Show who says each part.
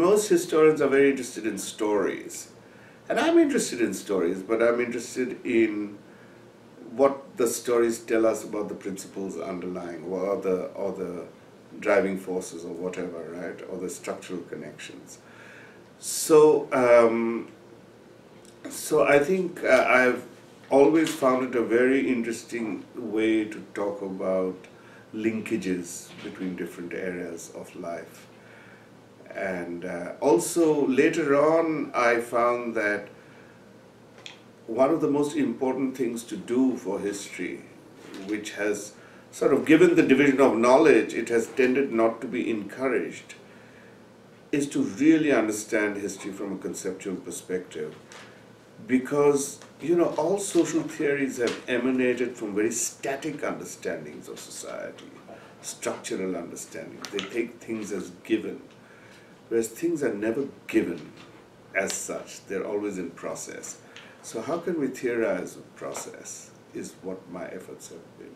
Speaker 1: Most historians are very interested in stories. And I'm interested in stories, but I'm interested in what the stories tell us about the principles underlying or the, or the driving forces or whatever, right? Or the structural connections. So, um, so I think uh, I've always found it a very interesting way to talk about linkages between different areas of life. And uh, also later on, I found that one of the most important things to do for history, which has sort of given the division of knowledge, it has tended not to be encouraged, is to really understand history from a conceptual perspective. Because, you know, all social theories have emanated from very static understandings of society, structural understandings. They take things as given, whereas things are never given as such, they're always in process. So how can we theorize a process is what my efforts have been.